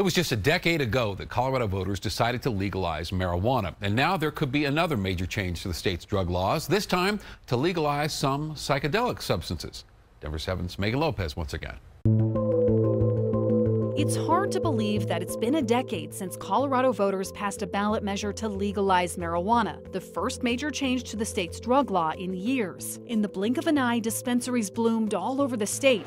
It was just a decade ago that Colorado voters decided to legalize marijuana. And now there could be another major change to the state's drug laws, this time to legalize some psychedelic substances. Denver 7's Meghan Lopez once again. It's hard to believe that it's been a decade since Colorado voters passed a ballot measure to legalize marijuana, the first major change to the state's drug law in years. In the blink of an eye, dispensaries bloomed all over the state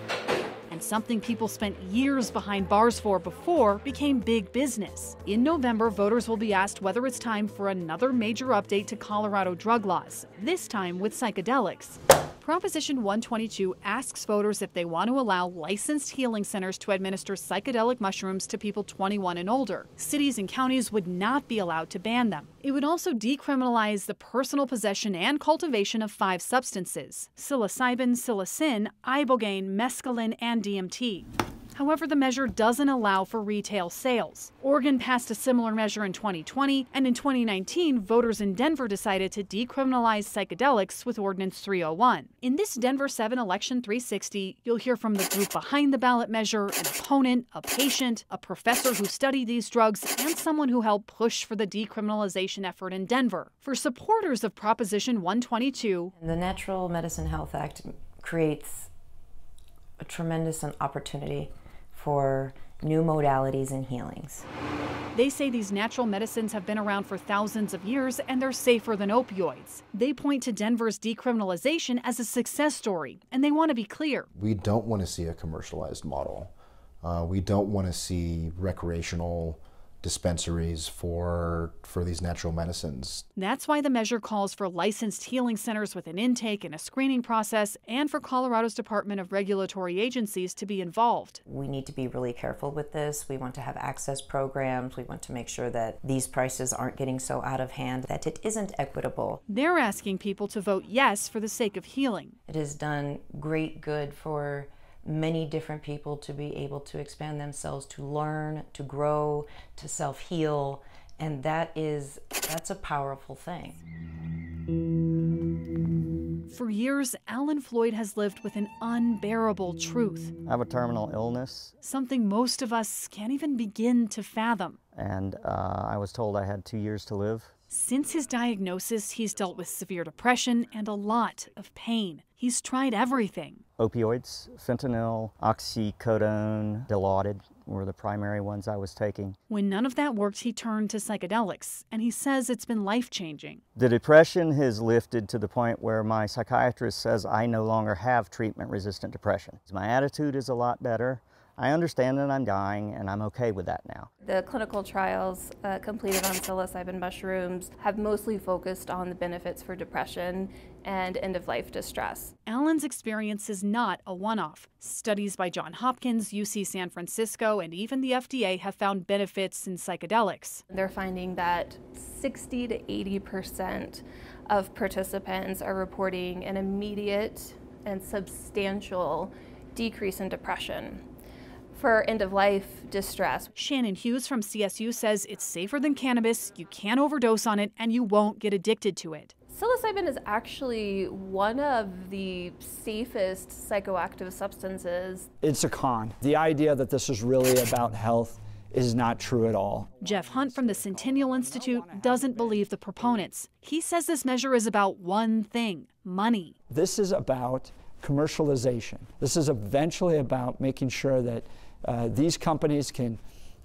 and something people spent years behind bars for before became big business. In November, voters will be asked whether it's time for another major update to Colorado drug laws, this time with psychedelics. Proposition 122 asks voters if they want to allow licensed healing centers to administer psychedelic mushrooms to people 21 and older. Cities and counties would not be allowed to ban them. It would also decriminalize the personal possession and cultivation of five substances psilocybin, psilocin, ibogaine, mescaline, and DMT. However, the measure doesn't allow for retail sales. Oregon passed a similar measure in 2020, and in 2019, voters in Denver decided to decriminalize psychedelics with Ordinance 301. In this Denver 7 Election 360, you'll hear from the group behind the ballot measure, an opponent, a patient, a professor who studied these drugs, and someone who helped push for the decriminalization effort in Denver. For supporters of Proposition 122, the Natural Medicine Health Act creates a tremendous opportunity for new modalities and healings. They say these natural medicines have been around for thousands of years and they're safer than opioids. They point to Denver's decriminalization as a success story, and they want to be clear. We don't want to see a commercialized model. Uh, we don't want to see recreational dispensaries for for these natural medicines. That's why the measure calls for licensed healing centers with an intake and a screening process and for Colorado's Department of Regulatory agencies to be involved. We need to be really careful with this. We want to have access programs. We want to make sure that these prices aren't getting so out of hand that it isn't equitable. They're asking people to vote yes for the sake of healing. It has done great good for many different people to be able to expand themselves, to learn, to grow, to self heal. And that is, that's a powerful thing. For years, Alan Floyd has lived with an unbearable truth. I have a terminal illness. Something most of us can't even begin to fathom. And uh, I was told I had two years to live. Since his diagnosis, he's dealt with severe depression and a lot of pain. He's tried everything. Opioids, fentanyl, oxycodone, Dilaudid were the primary ones I was taking. When none of that worked, he turned to psychedelics, and he says it's been life changing. The depression has lifted to the point where my psychiatrist says I no longer have treatment resistant depression. My attitude is a lot better. I understand that I'm dying and I'm okay with that now. The clinical trials uh, completed on psilocybin mushrooms have mostly focused on the benefits for depression and end of life distress. Alan's experience is not a one off. Studies by Johns Hopkins, UC San Francisco, and even the FDA have found benefits in psychedelics. They're finding that 60 to 80 percent of participants are reporting an immediate and substantial decrease in depression for end of life distress. Shannon Hughes from CSU says it's safer than cannabis, you can't overdose on it, and you won't get addicted to it. Psilocybin is actually one of the safest psychoactive substances. It's a con. The idea that this is really about health is not true at all. Jeff Hunt from the Centennial Institute doesn't believe the proponents. He says this measure is about one thing money. This is about commercialization. This is eventually about making sure that uh, these companies can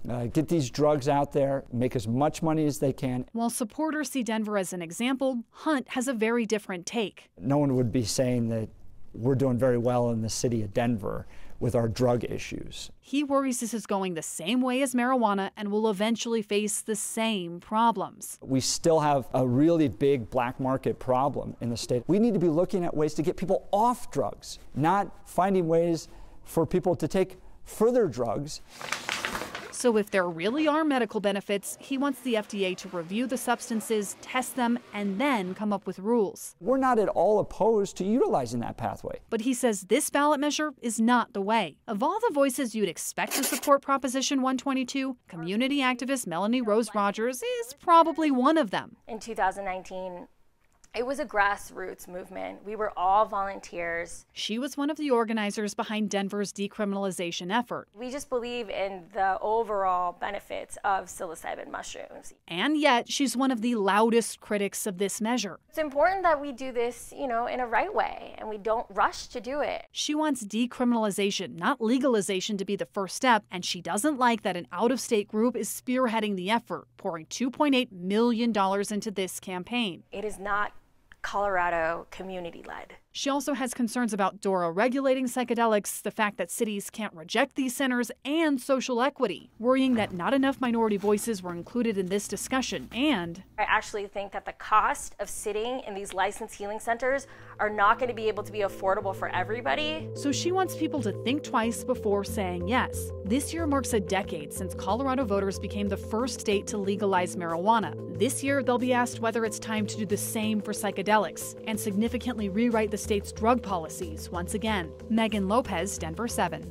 uh, get these drugs out there, make as much money as they can. While supporters see Denver as an example, Hunt has a very different take. No one would be saying that we're doing very well in the city of Denver with our drug issues. He worries this is going the same way as marijuana and will eventually face the same problems. We still have a really big black market problem in the state. We need to be looking at ways to get people off drugs, not finding ways for people to take further drugs. So, if there really are medical benefits, he wants the FDA to review the substances, test them, and then come up with rules. We're not at all opposed to utilizing that pathway. But he says this ballot measure is not the way. Of all the voices you'd expect to support Proposition 122, community activist Melanie Rose Rogers is probably one of them. In 2019, It was a grassroots movement. We were all volunteers. She was one of the organizers behind Denver's decriminalization effort. We just believe in the overall benefits of psilocybin mushrooms. And yet, she's one of the loudest critics of this measure. It's important that we do this, you know, in a right way and we don't rush to do it. She wants decriminalization, not legalization, to be the first step, and she doesn't like that an out of state group is spearheading the effort, pouring $2.8 million into this campaign. It is not Colorado community led. She also has concerns about DORA regulating psychedelics, the fact that cities can't reject these centers, and social equity, worrying that not enough minority voices were included in this discussion. And I actually think that the cost of sitting in these licensed healing centers are not going to be able to be affordable for everybody. So she wants people to think twice before saying yes. This year marks a decade since Colorado voters became the first state to legalize marijuana. This year, they'll be asked whether it's time to do the same for psychedelics and significantly rewrite the state's drug policies once again. Meghan Lopez, Denver 7.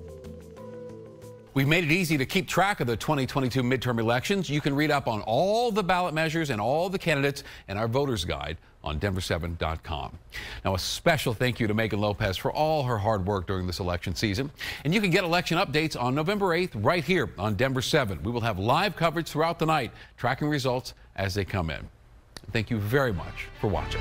We've made it easy to keep track of the 2022 midterm elections. You can read up on all the ballot measures and all the candidates in our voters guide on denver7.com. Now, a special thank you to Meghan Lopez for all her hard work during this election season. And you can get election updates on November 8th right here on Denver 7. We will have live coverage throughout the night, tracking results as they come in. Thank you very much for watching.